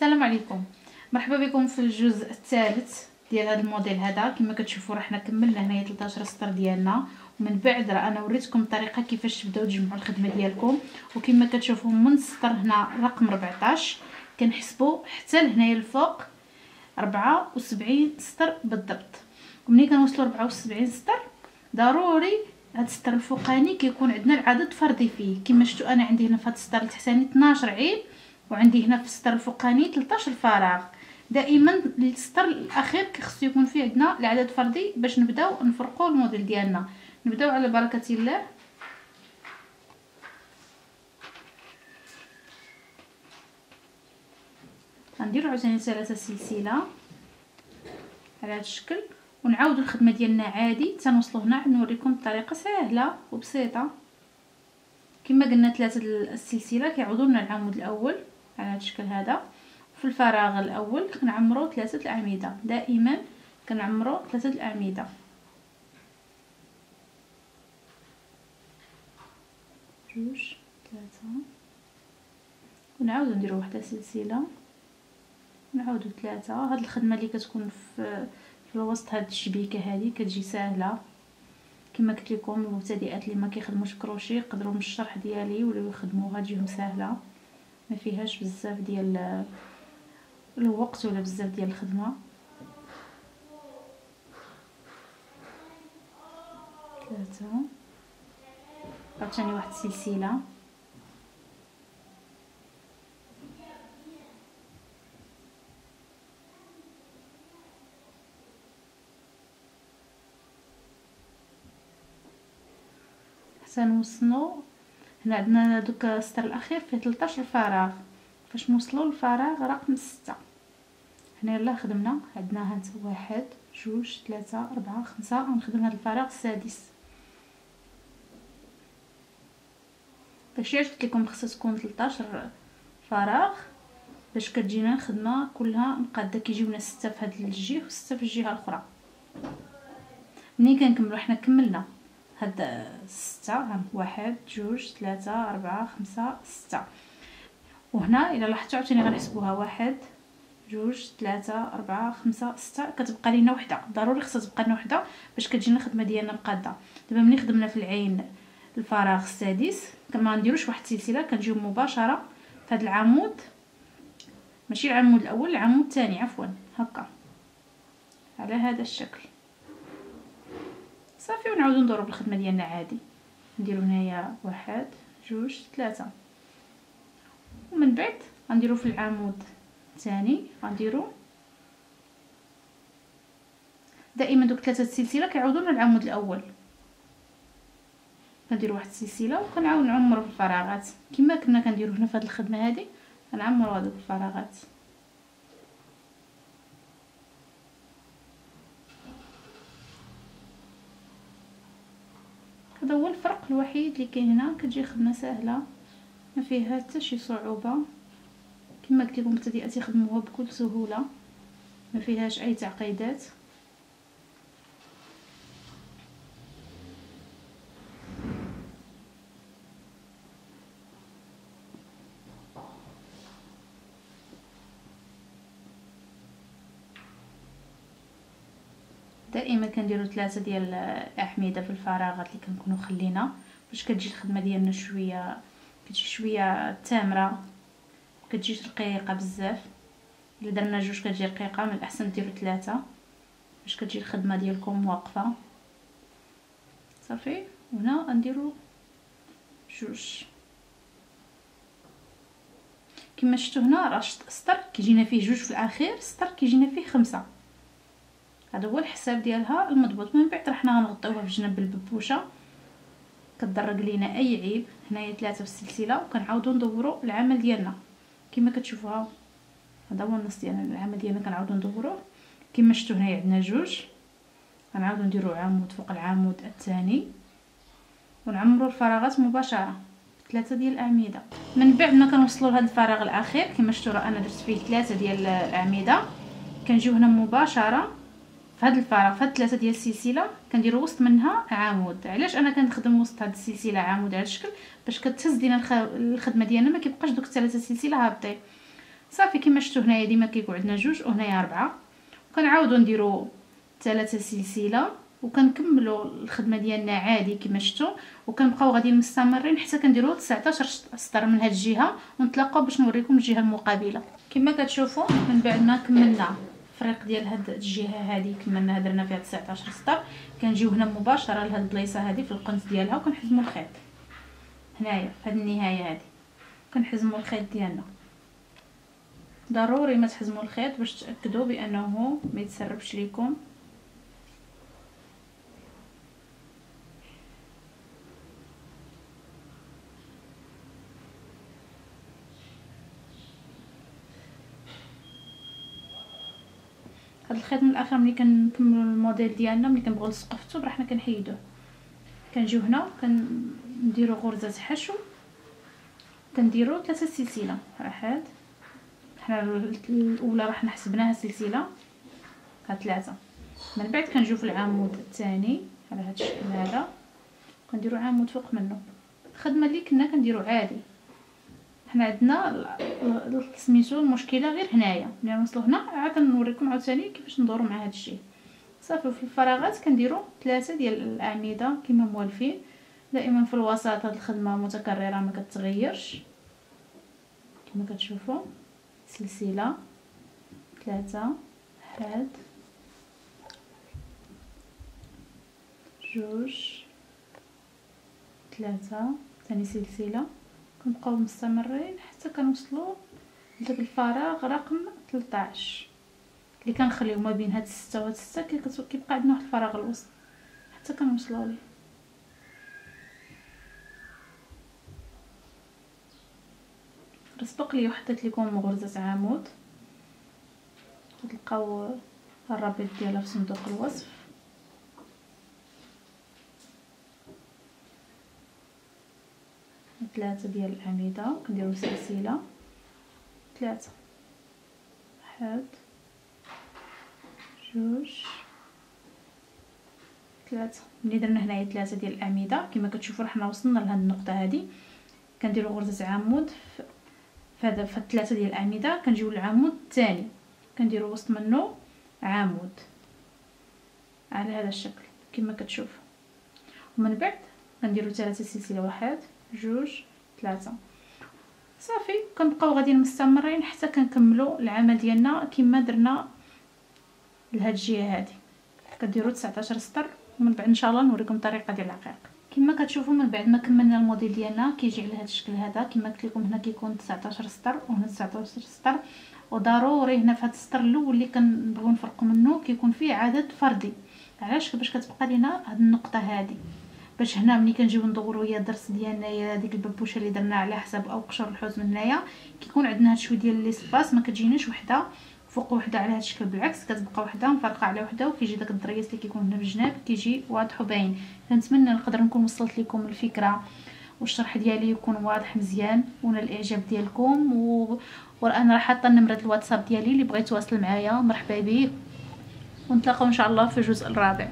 السلام عليكم. مرحبا بكم في الجزء الثالث ديال هذا الموديل هذا. كما كتشوفوا راه حنا كملنا هنايا 13 سطر ديالنا. ومن بعد راه أنا وريتكم الطريقة كيفاش تبداو تجمعوا الخدمة ديالكم. وكما كتشوفوا من السطر هنا رقم 14 كنحسبوا حتى لهنايا الفوق 74 سطر بالضبط. ومنين كنوصلوا 74 سطر؟ ضروري هاد السطر الفوقاني كيكون عندنا العدد فردي فيه. كما شفتوا أنا عندي هنا في هاد السطر التحتاني 12 عين وعندي هنا في السطر الفوقاني 13 فراغ دائما السطر الأخير كيخصو يكون فيه عندنا العدد فردي باش نبداو نفرقوا الموديل ديالنا. نبداو على بركة الله. غنديروا عاوتاني ثلاثة سلسلة على هذا الشكل. ونعاودوا الخدمة ديالنا عادي. تنوصلوا هنا نوريكم بطريقة سهلة وبسيطة. كما قلنا ثلاثة السلسلة كيعوضوا لنا العمود الأول. على هذا الشكل هذا. في الفراغ الأول كنعمروا ثلاثة الأعمدة. دائما كنعمروا ثلاثة الأعمدة. جوج ثلاثة. ونعاودوا نديروا واحدة سلسلة. نعاودوا ثلاثة. هاد الخدمة اللي كتكون في في الوسط هاد الشبيكة هذه كتجي سهله كما قلت لكم المبتدئات اللي ما كيخدموش كروشي يقدروا من الشرح ديالي ولاو يخدموها تجيهم سهله ما فيهاش بزاف ديال الوقت ولا بزاف ديال الخدمة. ثلاثة. عاوتاني واحد السلسلة. حتى نوصلوا هنا عندنا دوك السطر الأخير فيه 13 فراغ فاش نوصلوا للفراغ رقم ستة. هنا يلا خدمنا. عندنا هانت واحد جوج ثلاثة أربعة خمسة. غنخدم هذا الفراغ السادس. داكشي علاش قلت خصها تكون 13 فراغ باش كتجينا الخدمه كلها مقادة. كيجيونا ستة في هاد الجهة وستة في الجهة الأخرى. ملي كنكملوا حنا كملنا. هاد ستة واحد جوج ثلاثة أربعة خمسة ستة. وهنا إلا لاحظتوا عاوتاني غنحسبوها واحد جوج ثلاثة أربعة خمسة ستة. كتبقى لينا وحدة. ضروري خصها تبقى لنا وحدة باش كتجينا الخدمة ديالنا مقادة دابا ملي خدمنا في العين الفراغ السادس كما واحد السلسلة كنجيو مباشرة في هذا العمود. ماشي العمود الأول العمود الثاني عفوا. هكا. على هذا الشكل. صافي ونعاودو ندورو بالخدمة ديالنا عادي. نديرو هنايا واحد جوج ثلاثة. ومن بعد غنديرو في العمود الثاني غنديرو دائما دوك ثلاثة السلسلة كيعاودوا لنا العمود الأول. كنديروا واحد السلسلة وكنعاود نعمروا في الفراغات. كما كنا كنديروا هنا في هذه الخدمة هذه كنعمروا هذوك الفراغات. هذا هو الفرق الوحيد اللي كاين هنا. كتجي خدمة سهلة ما فيها حتى شي صعوبة. كما قلت لكم المبتدئات يخدموها بكل سهولة ما فيهاش أي تعقيدات. دائما كنديروا ثلاثة ديال الأحمدة في الفراغات اللي كنكونوا خلينا. باش كتجي الخدمة ديالنا شوية كتجي شوية تامرة. كتجي رقيقة بزاف. إلا درنا جوج كتجي رقيقة من الأحسن ديروا ثلاثة. باش كتجي الخدمة ديالكم واقفة. صافي. هنا غنديروا جوج. كما شفتوا هنا راه سطر كيجينا فيه جوج في الأخير سطر كيجينا فيه خمسة. هذا هو الحساب ديالها المضبوط من بعد راه حنا غنغطيوها في جنب بالببوشه كتدرق لينا أي عيب هنايا ثلاثة في السلسلة وكنعاودو ندورو العمل ديالنا. كما كتشوفوها هذا هو النص ديال العمل ديالنا كنعاودو ندوروه كما شفتوا هنايا عندنا جوج. غنعاودو نديرو عمود فوق العمود الثاني. ونعمرو الفراغات مباشرة. ثلاثة ديال الأعمدة. من بعد ما كنوصلوا لهذا الفراغ الأخير كما شفتوا أنا درت فيه ثلاثة ديال الأعمدة. كنجيو هنا مباشرة. في هذا الفراغ في ثلاثة ديال السلسلة كنديروا وسط منها عمود. علاش؟ أنا كنخدم وسط هاد السلسلة عمود على الشكل باش كتهز لينا الخدمة ديالنا ما كيبقاش دوك الثلاثة سلسله هابطين. صافي كما شفتوا هنايا ديما كيقعدنا جوج وهنايا ربعة وكنعاودو نديرو ثلاثة سلسله وكنكملوا الخدمة ديالنا عادي كما شفتوا وكنبقاو غادي مستمرين حتى كنديروا 19 سطر من هاد الجهة ونتلاقاو باش نوريكم الجهة المقابلة. كما كتشوفوا من بعد ما كملنا. الفريق ديال هاد الجهة هذه كملنا درنا فيها 19 سطر. كنجيو هنا مباشرة لهاد البلايصة هذه في القنت ديالها وكنحزموا الخيط. هنايا في هاد النهاية هذه كنحزموا الخيط ديالنا. ضروري ما تحزموا الخيط باش تاكدوا بأنه ما يتسربش لكم هاد الخيط من الآخر ملي كنكملوا الموديل ديالنا ملي كنبغيو الثوب راه كنحيدوه كنجيو هنا كنديروا غرزة حشو كنديروا ثلاثة سلسلة. واحد. حنا الأولى راح نحسبناها سلسلة. ها ثلاثة. من بعد كنجيو في العمود الثاني على هذا الشكل هذا. كنديروا عمود فوق منه الخدمة اللي كنا كنديروا عادي. حنا عندنا سميتو المشكلة غير هنايا. ملي نوصلوا هنا عاد نوريكم عاوتاني كيفاش ندوروا مع هذا الشيء. صافي في الفراغات كنديروا ثلاثة ديال الأعمدة كما موالفين. دائما في الوسط هاد الخدمة متكررة ما كتغيرش. كما كتشوفوا سلسلة ثلاثة واحد جوج ثلاثة ثاني سلسلة. كنبقاو مستمرين حتى كنوصلوا لداك الفراغ رقم 13 اللي كنخليو ما بين هاد الستة وهاد الستة كيبقى عندنا واحد الفراغ الوسط حتى كنوصلوا ليه. سبق لي وحطيت لكم غرزه عمود. تلقاو الرابط ديالها في صندوق الوصف. ثلاثة ديال الاعمده كنديروا سلسلة. ثلاثة. واحد. جوج. ثلاثة. ملي درنا هنايا ثلاثة ديال الاعمده كما كتشوفوا حنا وصلنا لهاد النقطة هذه كنديروا غرزة عمود فهذا في الثلاثه ديال الاعمده كنجيو للعمود الثاني كنديروا وسط منه عمود. على هذا الشكل كما كتشوفوا ومن بعد كنديروا ثلاثة سلسلة واحد. جوج ثلاثة صافي كنبقاو غاديين مستمرين حتى كنكملوا العمل ديالنا كما درنا لهاد الجهة هذه كديروا 19 سطر ومن بعد إن شاء الله نوريكم الطريقة ديال العقيق. كما كتشوفوا من بعد ما كملنا الموديل ديالنا كيجي على هذا الشكل هذا. كما قلت لكم هنا كيكون 19 سطر وهنا 19 سطر. وضروري هنا في هذا السطر الأول اللي كنبغيو نفرقوا منه كيكون فيه عدد فردي. علاش؟ باش كتبقى لينا هاد النقطة هذه باش هنا ملي كنجيو ندورو يا الدرس ديالنا يا ديك الببوشه اللي درنا على حساب أو قشر الحوت من هنايا كيكون عندنا هاد شوية ديال les espaces ما كتجيناش وحدة فوق وحدة على هاد الشكل بالعكس كتبقى وحدة مفرقه على وحدة وكيجي داك الدريس اللي كيكون هنا بالجناب كيجي واضح وباين. كنتمنى نقدر نكون وصلت لكم الفكرة والشرح ديالي يكون واضح مزيان ونال الإعجاب ديالكم و... وأنا راح حاطة نمره الواتساب ديالي اللي بغى يتواصل معايا. مرحبا به ونتلاقاو إن شاء الله في الجزء الرابع.